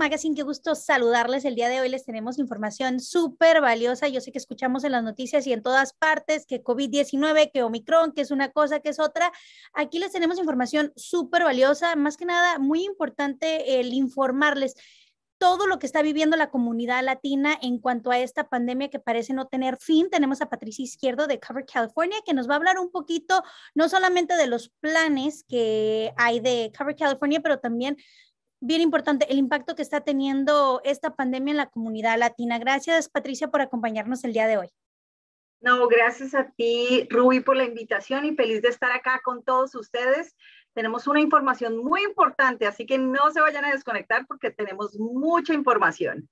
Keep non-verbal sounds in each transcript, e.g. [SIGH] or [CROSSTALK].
Magazine, qué gusto saludarles. El día de hoy les tenemos información súper valiosa. Yo sé que escuchamos en las noticias y en todas partes que COVID-19, que Omicron, que es una cosa, que es otra. Aquí les tenemos información súper valiosa. Más que nada, muy importante el informarles todo lo que está viviendo la comunidad latina en cuanto a esta pandemia que parece no tener fin. Tenemos a Patricia Izquierdo de Cover California que nos va a hablar un poquito no solamente de los planes que hay de Cover California, pero también bien importante el impacto que está teniendo esta pandemia en la comunidad latina. Gracias, Patricia, por acompañarnos el día de hoy. No, gracias a ti, Ruby, por la invitación y feliz de estar acá con todos ustedes tenemos una información muy importante, así que no se vayan a desconectar porque tenemos mucha información.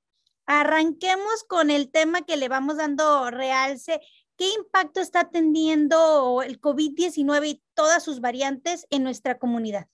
Arranquemos con el tema que le vamos dando realce. ¿Qué impacto está teniendo el COVID-19 y todas sus variantes en nuestra comunidad?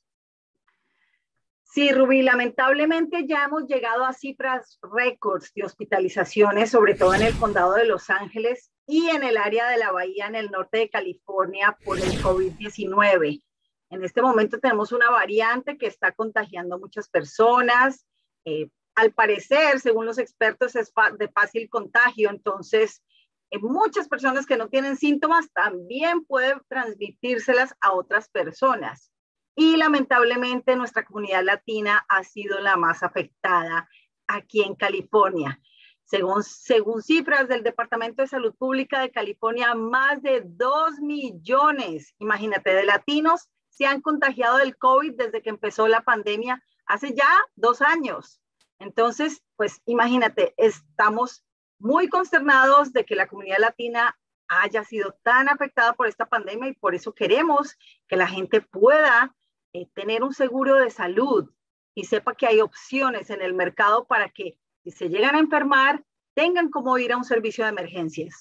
Sí, Rubí, lamentablemente ya hemos llegado a cifras récords de hospitalizaciones, sobre todo en el condado de Los Ángeles y en el área de la bahía en el norte de California por el COVID-19. En este momento tenemos una variante que está contagiando a muchas personas. Eh, al parecer, según los expertos, es de fácil contagio. Entonces, eh, muchas personas que no tienen síntomas también pueden transmitírselas a otras personas. Y lamentablemente nuestra comunidad latina ha sido la más afectada aquí en California. Según, según cifras del Departamento de Salud Pública de California, más de 2 millones, imagínate, de latinos se han contagiado del COVID desde que empezó la pandemia hace ya dos años. Entonces, pues imagínate, estamos muy consternados de que la comunidad latina haya sido tan afectada por esta pandemia y por eso queremos que la gente pueda eh, tener un seguro de salud y sepa que hay opciones en el mercado para que si se llegan a enfermar, tengan como ir a un servicio de emergencias.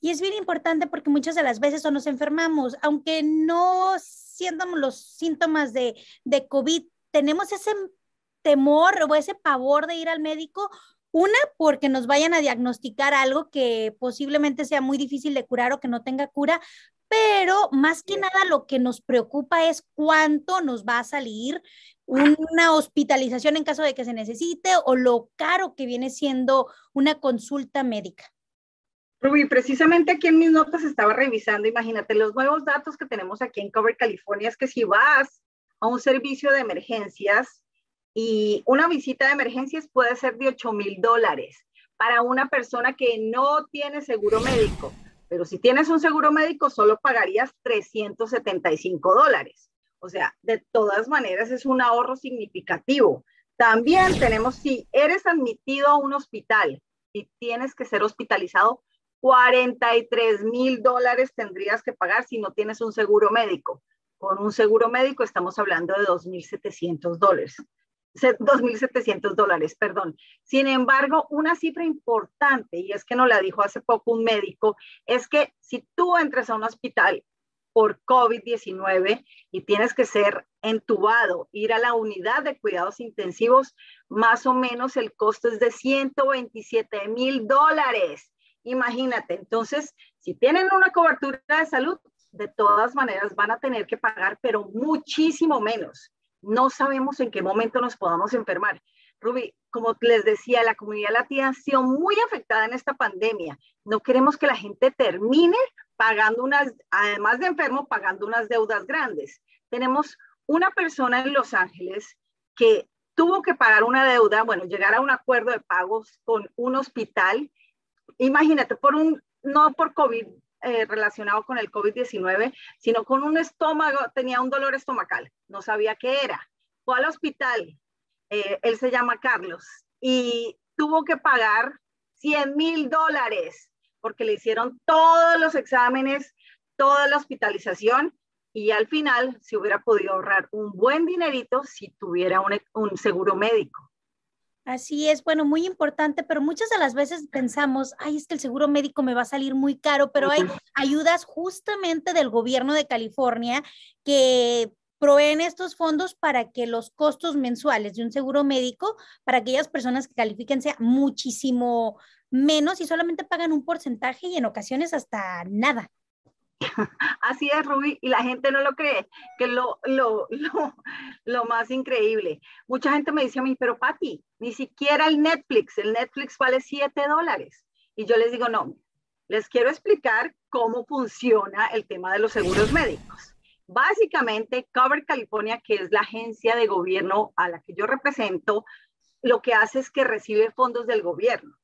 Y es bien importante porque muchas de las veces o nos enfermamos, aunque no siendo los síntomas de, de COVID, tenemos ese temor o ese pavor de ir al médico una, porque nos vayan a diagnosticar algo que posiblemente sea muy difícil de curar o que no tenga cura, pero más que nada lo que nos preocupa es cuánto nos va a salir una hospitalización en caso de que se necesite o lo caro que viene siendo una consulta médica. Rubí, precisamente aquí en mis notas estaba revisando, imagínate, los nuevos datos que tenemos aquí en Cover California es que si vas a un servicio de emergencias y una visita de emergencias puede ser de 8 mil dólares para una persona que no tiene seguro médico, pero si tienes un seguro médico solo pagarías 375 dólares. O sea, de todas maneras es un ahorro significativo. También tenemos, si eres admitido a un hospital y tienes que ser hospitalizado, 43 mil dólares tendrías que pagar si no tienes un seguro médico. Con un seguro médico estamos hablando de 2.700 dólares. 2.700 dólares, perdón. Sin embargo, una cifra importante, y es que nos la dijo hace poco un médico, es que si tú entras a un hospital por COVID-19 y tienes que ser entubado, ir a la unidad de cuidados intensivos, más o menos el costo es de 127 mil dólares. Imagínate, entonces, si tienen una cobertura de salud, de todas maneras van a tener que pagar, pero muchísimo menos. No sabemos en qué momento nos podamos enfermar. Ruby, como les decía, la comunidad latina ha sido muy afectada en esta pandemia. No queremos que la gente termine pagando unas, además de enfermo, pagando unas deudas grandes. Tenemos una persona en Los Ángeles que tuvo que pagar una deuda, bueno, llegar a un acuerdo de pagos con un hospital imagínate, por un, no por COVID eh, relacionado con el COVID-19, sino con un estómago, tenía un dolor estomacal, no sabía qué era. Fue al hospital, eh, él se llama Carlos, y tuvo que pagar 100 mil dólares porque le hicieron todos los exámenes, toda la hospitalización y al final se hubiera podido ahorrar un buen dinerito si tuviera un seguro médico. Así es, bueno, muy importante, pero muchas de las veces pensamos, ay, es que el seguro médico me va a salir muy caro, pero hay ayudas justamente del gobierno de California que proveen estos fondos para que los costos mensuales de un seguro médico para aquellas personas que califiquen sea muchísimo menos y solamente pagan un porcentaje y en ocasiones hasta nada. [LAUGHS] Así es, Ruby, y la gente no lo cree, que lo, lo, [LAUGHS] lo, lo, más increíble. Mucha gente me dice a mí, pero Patti, ni siquiera el Netflix, el Netflix vale 7 dólares. Y yo les digo, no, les quiero explicar cómo funciona el tema de los seguros médicos. Básicamente, Cover California, que es la agencia de gobierno a la que yo represento, lo que hace es que recibe fondos del gobierno.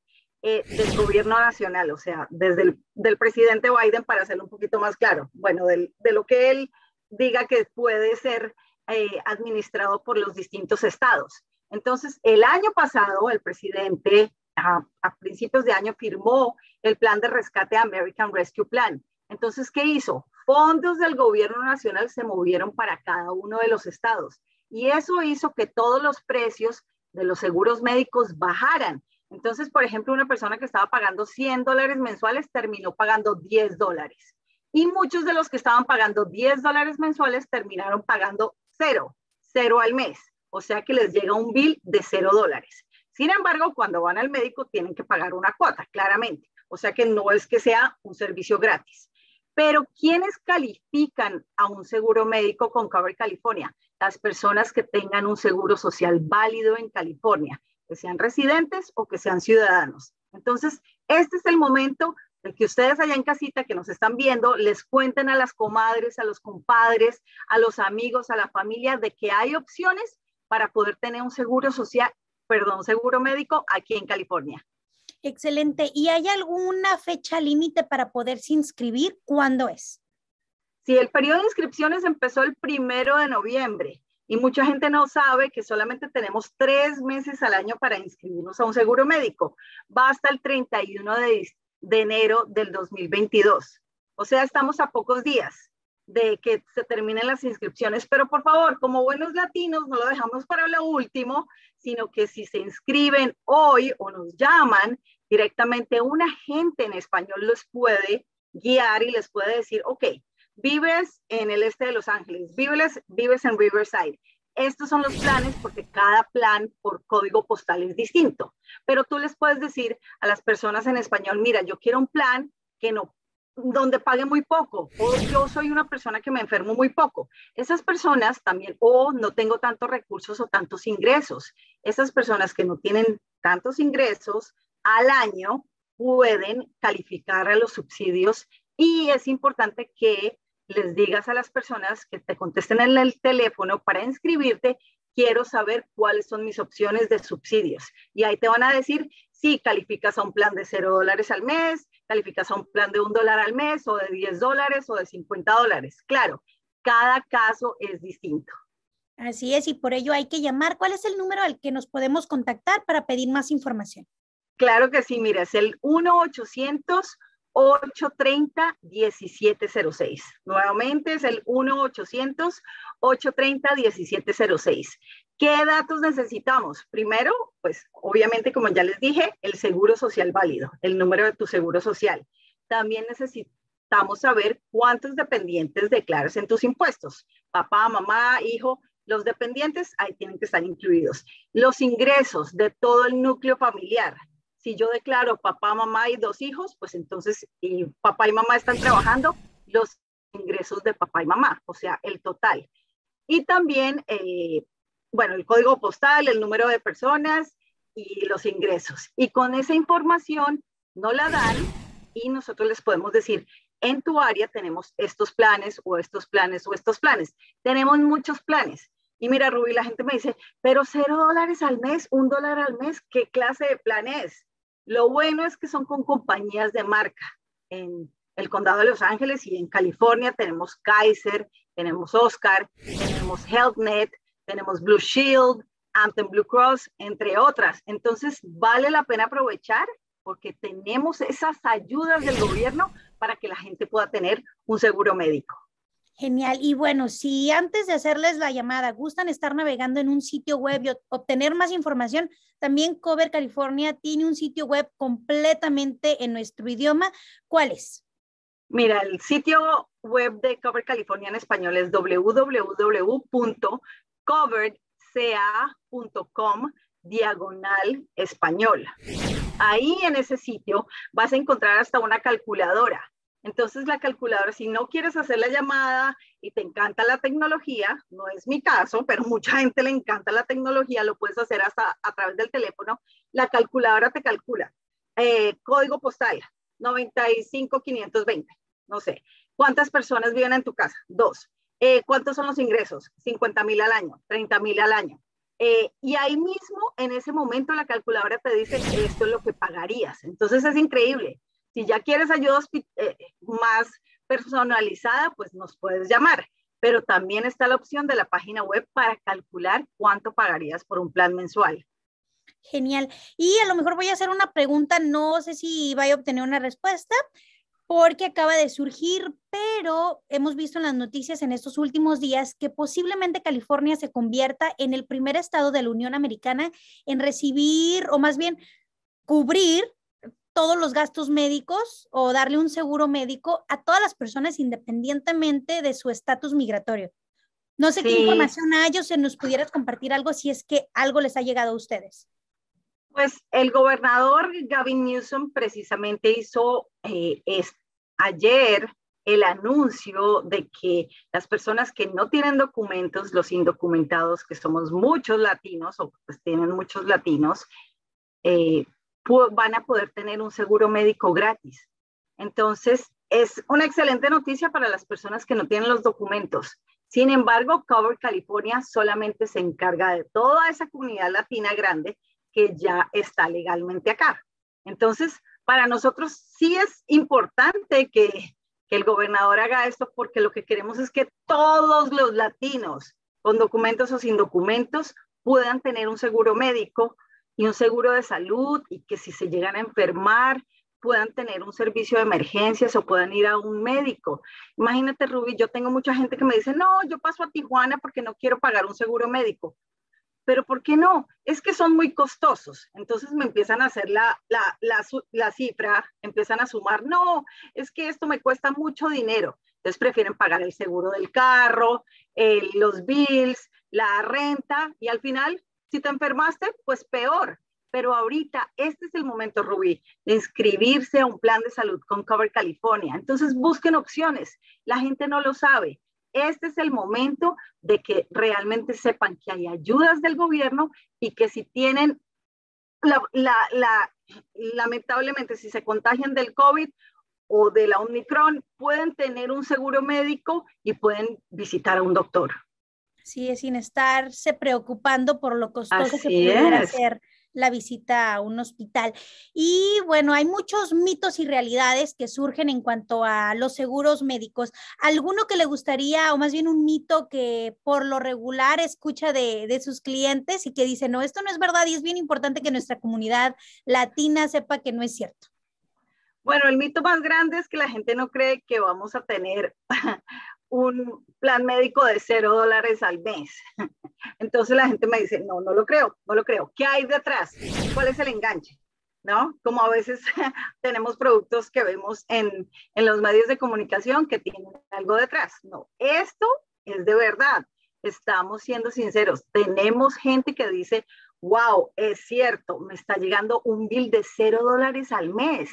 Eh, del gobierno nacional, o sea, desde el presidente Biden, para hacerlo un poquito más claro, bueno, de lo que él diga que puede ser eh, administrado por los distintos estados. Entonces, el año pasado, el presidente a, a, principios de año firmó el plan de rescate American Rescue Plan. Entonces, ¿qué hizo? Fondos del gobierno nacional se movieron para cada uno de los estados y eso hizo que todos los precios de los seguros médicos bajaran entonces, por ejemplo, una persona que estaba pagando 100 dólares mensuales terminó pagando 10 dólares. Y muchos de los que estaban pagando 10 dólares mensuales terminaron pagando cero, cero al mes. O sea que les llega un bill de cero dólares. Sin embargo, cuando van al médico tienen que pagar una cuota, claramente. O sea que no es que sea un servicio gratis. Pero ¿quiénes califican a un seguro médico con Cover California? Las personas que tengan un seguro social válido en California que sean residentes o que sean ciudadanos. Entonces, este es el momento de que ustedes allá en casita que nos están viendo les cuenten a las comadres, a los compadres, a los amigos, a la familia de que hay opciones para poder tener un seguro social, perdón, seguro médico aquí en California. Excelente. ¿Y hay alguna fecha límite para poderse inscribir? ¿Cuándo es? Sí, el periodo de inscripciones empezó el primero de noviembre y mucha gente no sabe que solamente tenemos tres meses al año para inscribirnos a un seguro médico. Va hasta el 31 de, de enero del 2022. O sea, estamos a pocos días de que se terminen las inscripciones, pero por favor, como buenos latinos, no lo dejamos para lo último, sino que si se inscriben hoy o nos llaman directamente, un agente en español los puede guiar y les puede decir, ok, vives en el este de Los Ángeles, vives, vives en Riverside. Estos son los planes porque cada plan por código postal es distinto. Pero tú les puedes decir a las personas en español, mira, yo quiero un plan que no donde pague muy poco, o yo soy una persona que me enfermo muy poco. Esas personas también, o no tengo tantos recursos o tantos ingresos. Esas personas que no tienen tantos ingresos al año pueden calificar a los subsidios y es importante que les digas a las personas que te contesten en el teléfono para inscribirte, quiero saber cuáles son mis opciones de subsidios. Y ahí te van a decir si calificas a un plan de cero dólares al mes, calificas a un plan de un dólar al mes o de 10 dólares o de 50 dólares. Claro, cada caso es distinto. Así es, y por ello hay que llamar. ¿Cuál es el número al que nos podemos contactar para pedir más información? Claro que sí, mira, es el 1 800 830-1706. Nuevamente es el 1-800-830-1706. ¿Qué datos necesitamos? Primero, pues obviamente, como ya les dije, el seguro social válido, el número de tu seguro social. También necesitamos saber cuántos dependientes declaras en tus impuestos. Papá, mamá, hijo, los dependientes ahí tienen que estar incluidos. Los ingresos de todo el núcleo familiar, si yo declaro papá, mamá y dos hijos, pues entonces y papá y mamá están trabajando los ingresos de papá y mamá, o sea, el total. Y también, eh, bueno, el código postal, el número de personas y los ingresos. Y con esa información no la dan y nosotros les podemos decir, en tu área tenemos estos planes o estos planes o estos planes. Tenemos muchos planes. Y mira, Rubí, la gente me dice, pero cero dólares al mes, un dólar al mes, ¿qué clase de plan es? Lo bueno es que son con compañías de marca. En el condado de Los Ángeles y en California tenemos Kaiser, tenemos Oscar, tenemos HealthNet, tenemos Blue Shield, Anthem Blue Cross, entre otras. Entonces, vale la pena aprovechar porque tenemos esas ayudas del gobierno para que la gente pueda tener un seguro médico. Genial. Y bueno, si antes de hacerles la llamada gustan estar navegando en un sitio web y obtener más información, también Cover California tiene un sitio web completamente en nuestro idioma. ¿Cuál es? Mira, el sitio web de Cover California en español es www.coveredca.com diagonal español. Ahí en ese sitio vas a encontrar hasta una calculadora Entonces la calculadora, si no quieres hacer la llamada y te encanta la tecnología, no es mi caso, pero mucha gente le encanta la tecnología, lo puedes hacer hasta a través del teléfono, la calculadora te calcula. Eh, código postal, 95520, no sé. ¿Cuántas personas viven en tu casa? Dos. Eh, ¿Cuántos son los ingresos? 50 mil al año, 30 mil al año. Eh, y ahí mismo, en ese momento, la calculadora te dice, esto es lo que pagarías. Entonces es increíble. Si ya quieres ayuda eh, más personalizada, pues nos puedes llamar. Pero también está la opción de la página web para calcular cuánto pagarías por un plan mensual. Genial. Y a lo mejor voy a hacer una pregunta, no sé si vaya a obtener una respuesta, porque acaba de surgir, pero hemos visto en las noticias en estos últimos días que posiblemente California se convierta en el primer estado de la Unión Americana en recibir, o más bien cubrir todos los gastos médicos o darle un seguro médico a todas las personas independientemente de su estatus migratorio. No sé qué información hay o se nos pudieras compartir algo si es que algo les ha llegado a ustedes. Pues el gobernador Gavin Newsom precisamente hizo eh, ayer el anuncio de que las personas que no tienen documentos, los indocumentados, que somos muchos latinos o pues tienen muchos latinos, eh, van a poder tener un seguro médico gratis. Entonces, es una excelente noticia para las personas que no tienen los documentos. Sin embargo, Cover California solamente se encarga de toda esa comunidad latina grande que ya está legalmente acá. Entonces, para nosotros sí es importante que, el gobernador haga esto porque lo que queremos es que todos los latinos, con documentos o sin documentos, puedan tener un seguro médico y un seguro de salud y que si se llegan a enfermar puedan tener un servicio de emergencias o puedan ir a un médico. Imagínate, Ruby, yo tengo mucha gente que me dice, no, yo paso a Tijuana porque no quiero pagar un seguro médico pero ¿por qué no? Es que son muy costosos. Entonces me empiezan a hacer la, la, la, cifra, empiezan a sumar, no, es que esto me cuesta mucho dinero. Entonces prefieren pagar el seguro del carro, los bills, la renta y al final, si te enfermaste, pues peor. Pero ahorita, este es el momento, Rubí, de inscribirse a un plan de salud con Cover California. Entonces busquen opciones. La gente no lo sabe este es el momento de que realmente sepan que hay ayudas del gobierno y que si tienen, lamentablemente, si se contagian del COVID o de la Omicron, pueden tener un seguro médico y pueden visitar a un doctor. Sí, es sin estarse preocupando por lo costoso que pudiera ser la visita a un hospital. Y bueno, hay muchos mitos y realidades que surgen en cuanto a los seguros médicos. ¿Alguno que le gustaría, o más bien un mito que por lo regular escucha de, de sus clientes y que dice, no, esto no es verdad y es bien importante que nuestra comunidad latina sepa que no es cierto? Bueno, el mito más grande es que la gente no cree que vamos a tener un plan médico de cero dólares al mes. [LAUGHS] Entonces la gente me dice, no, no lo creo, no lo creo. ¿Qué hay detrás? ¿Cuál es el enganche? ¿No? Como a veces [LAUGHS] tenemos productos que vemos en, en los medios de comunicación que tienen algo detrás. No, esto es de verdad. Estamos siendo sinceros. Tenemos gente que dice, wow, es cierto, me está llegando un bill de cero dólares al mes.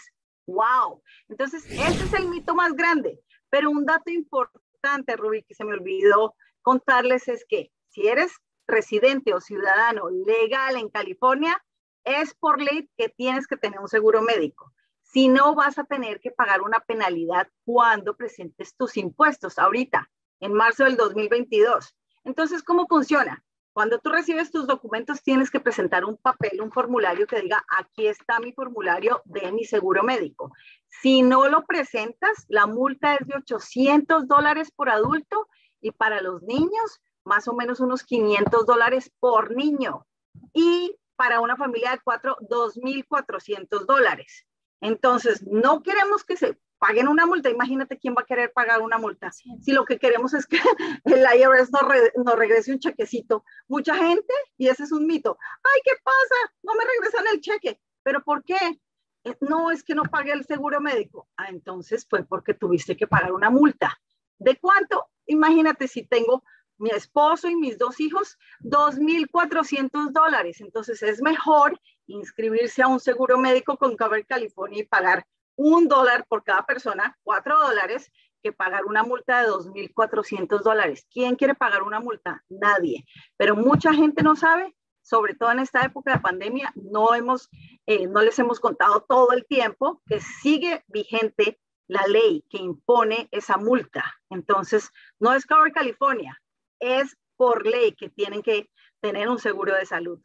Wow. Entonces, ese es el mito más grande. Pero un dato importante importante, Rubí, que se me olvidó contarles es que si eres residente o ciudadano legal en California, es por ley que tienes que tener un seguro médico. Si no, vas a tener que pagar una penalidad cuando presentes tus impuestos ahorita, en marzo del 2022. Entonces, ¿cómo funciona? Cuando tú recibes tus documentos, tienes que presentar un papel, un formulario que diga, aquí está mi formulario de mi seguro médico. Si no lo presentas, la multa es de 800 dólares por adulto y para los niños, más o menos unos 500 dólares por niño. Y para una familia de cuatro, 2.400 dólares. Entonces, no queremos que se paguen una multa. Imagínate quién va a querer pagar una multa. Si lo que queremos es que [LAUGHS] el IRS nos, regrese un chequecito. Mucha gente, y ese es un mito, ay, ¿qué pasa? No me regresan el cheque. ¿Pero por qué? Eh, no, es que no pagué el seguro médico. Ah, entonces fue porque tuviste que pagar una multa. ¿De cuánto? Imagínate si tengo mi esposo y mis dos hijos, 2.400 dólares. Entonces es mejor inscribirse a un seguro médico con Cover California y pagar un dólar por cada persona, cuatro dólares, que pagar una multa de 2.400 dólares. ¿Quién quiere pagar una multa? Nadie. Pero mucha gente no sabe, sobre todo en esta época de pandemia, no, hemos, eh, no les hemos contado todo el tiempo que sigue vigente la ley que impone esa multa. Entonces, no es Cover California, es por ley que tienen que tener un seguro de salud.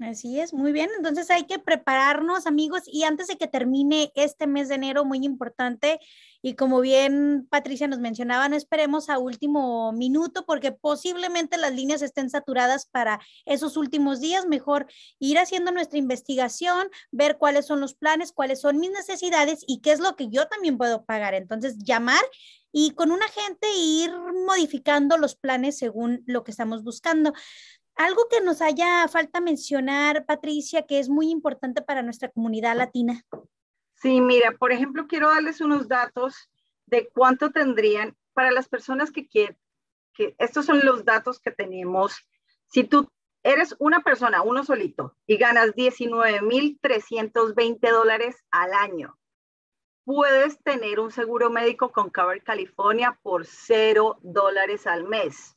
Así es, muy bien. Entonces hay que prepararnos, amigos, y antes de que termine este mes de enero, muy importante, y como bien Patricia nos mencionaba, esperemos a último minuto porque posiblemente las líneas estén saturadas para esos últimos días. Mejor ir haciendo nuestra investigación, ver cuáles son los planes, cuáles son mis necesidades y qué es lo que yo también puedo pagar. Entonces, llamar y con un agente ir modificando los planes según lo que estamos buscando. Algo que nos haya falta mencionar, Patricia, que es muy importante para nuestra comunidad latina. Sí, mira, por ejemplo, quiero darles unos datos de cuánto tendrían para las personas que quieren, que estos son los datos que tenemos. Si tú eres una persona, uno solito, y ganas 19.320 dólares al año, puedes tener un seguro médico con Cover California por 0 dólares al mes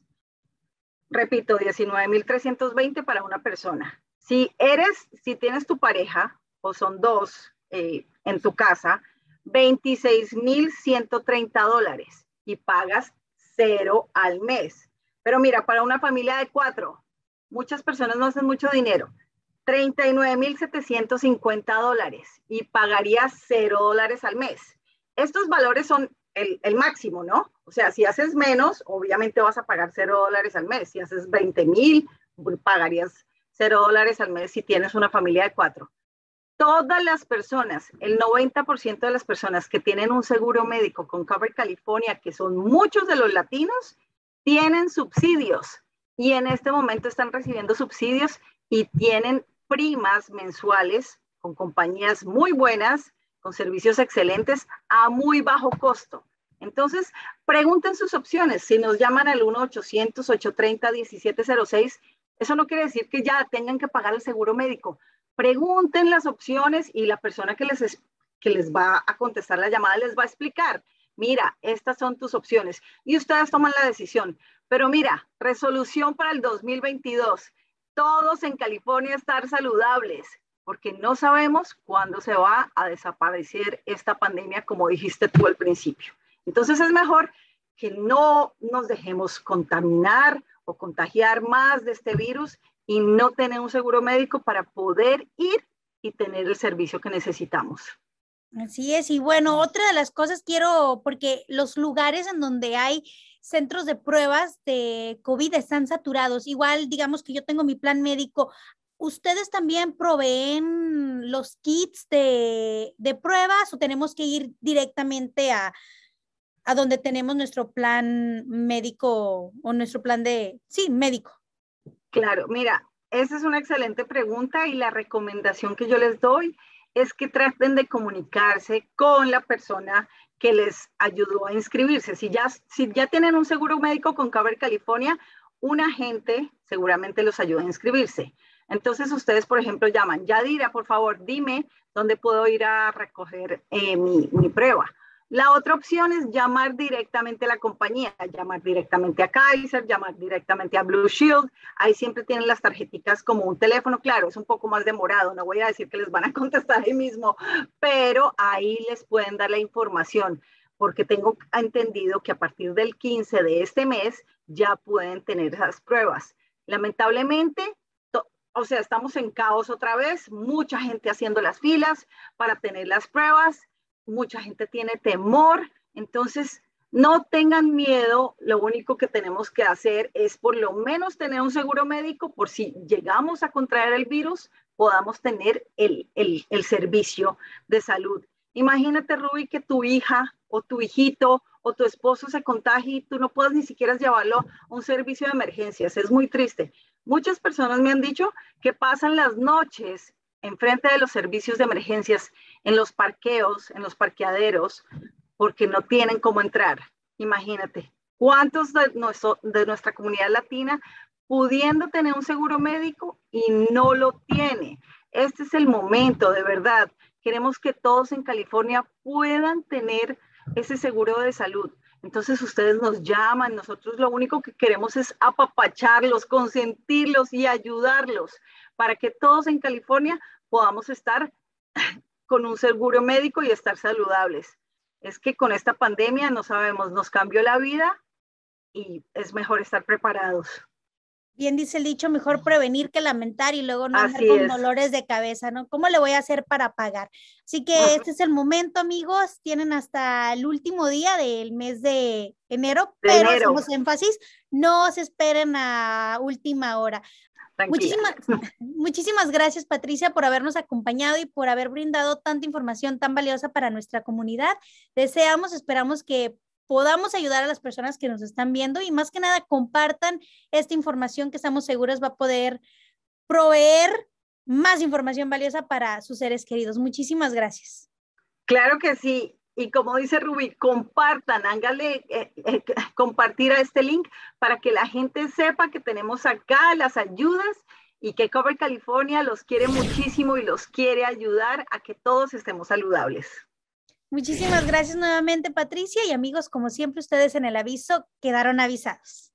repito, 19.320 para una persona. Si eres, si tienes tu pareja o son dos eh, en tu casa, 26.130 dólares y pagas cero al mes. Pero mira, para una familia de cuatro, muchas personas no hacen mucho dinero. 39.750 dólares y pagarías cero dólares al mes. Estos valores son el, máximo, ¿no? O sea, si haces menos, obviamente vas a pagar cero dólares al mes. Si haces 20 mil, pagarías cero dólares al mes si tienes una familia de cuatro. Todas las personas, el 90% de las personas que tienen un seguro médico con Cover California, que son muchos de los latinos, tienen subsidios y en este momento están recibiendo subsidios y tienen primas mensuales con compañías muy buenas con servicios excelentes a muy bajo costo. Entonces, pregunten sus opciones. Si nos llaman al 1-800-830-1706, eso no quiere decir que ya tengan que pagar el seguro médico. Pregunten las opciones y la persona que les, que les va a contestar la llamada les va a explicar. Mira, estas son tus opciones y ustedes toman la decisión. Pero mira, resolución para el 2022. Todos en California estar saludables porque no sabemos cuándo se va a desaparecer esta pandemia, como dijiste tú al principio. Entonces es mejor que no nos dejemos contaminar o contagiar más de este virus y no tener un seguro médico para poder ir y tener el servicio que necesitamos. Así es, y bueno, otra de las cosas quiero, porque los lugares en donde hay centros de pruebas de COVID están saturados. Igual, digamos que yo tengo mi plan médico, ¿Ustedes también proveen los kits de, pruebas o tenemos que ir directamente a, a donde tenemos nuestro plan médico o nuestro plan de, sí, médico? Claro, mira, esa es una excelente pregunta y la recomendación que yo les doy es que traten de comunicarse con la persona que les ayudó a inscribirse. Si ya, si ya tienen un seguro médico con Cover California, un agente seguramente los ayuda a inscribirse. Entonces ustedes, por ejemplo, llaman, Yadira, por favor, dime dónde puedo ir a recoger eh, mi, prueba. La otra opción es llamar directamente a la compañía, llamar directamente a Kaiser, llamar directamente a Blue Shield. Ahí siempre tienen las tarjeticas como un teléfono, claro, es un poco más demorado, no voy a decir que les van a [LAUGHS] contestar ahí mismo, pero ahí les pueden dar la información porque tengo entendido que a partir del 15 de este mes ya pueden tener esas pruebas. Lamentablemente, o sea, estamos en caos otra vez, mucha gente haciendo las filas para tener las pruebas, mucha gente tiene temor, entonces no tengan miedo, lo único que tenemos que hacer es por lo menos tener un seguro médico por si llegamos a contraer el virus, podamos tener el, el, servicio de salud. Imagínate, Ruby, que tu hija o tu hijito o tu esposo se contagie y tú no puedas ni siquiera llevarlo a un servicio de emergencias. Es muy triste. Muchas personas me han dicho que pasan las noches enfrente de los servicios de emergencias, en los parqueos, en los parqueaderos, porque no tienen cómo entrar. Imagínate, ¿cuántos de, de nuestra comunidad latina pudiendo tener un seguro médico y no lo tiene? Este es el momento, de verdad, Queremos que todos en California puedan tener ese seguro de salud. Entonces ustedes nos llaman, nosotros lo único que queremos es apapacharlos, consentirlos y ayudarlos para que todos en California podamos estar [LAUGHS] con un seguro médico y estar saludables. Es que con esta pandemia no sabemos, nos cambió la vida y es mejor estar preparados. Bien dice el dicho, mejor prevenir que lamentar y luego no andar con dolores de cabeza, ¿no? ¿Cómo le voy a hacer para pagar? Así que este es el momento, amigos. Tienen hasta el último día del mes de enero, pero hacemos énfasis, no se esperen a última hora. Muchísimas, [LAUGHS] muchísimas gracias, Patricia, por habernos acompañado y por haber brindado tanta información tan valiosa para nuestra comunidad. Deseamos, esperamos que podamos ayudar a las personas que nos están viendo y más que nada compartan esta información que estamos seguros va a poder proveer más información valiosa para sus seres queridos. Muchísimas gracias. Claro que sí. Y como dice Ruby, compartan, hágale eh, eh, compartir a este link para que la gente sepa que tenemos acá las ayudas y que Cover California los quiere muchísimo y los quiere ayudar a que todos estemos saludables. Muchísimas gracias nuevamente, Patricia, y amigos, como siempre, ustedes en el aviso quedaron avisados.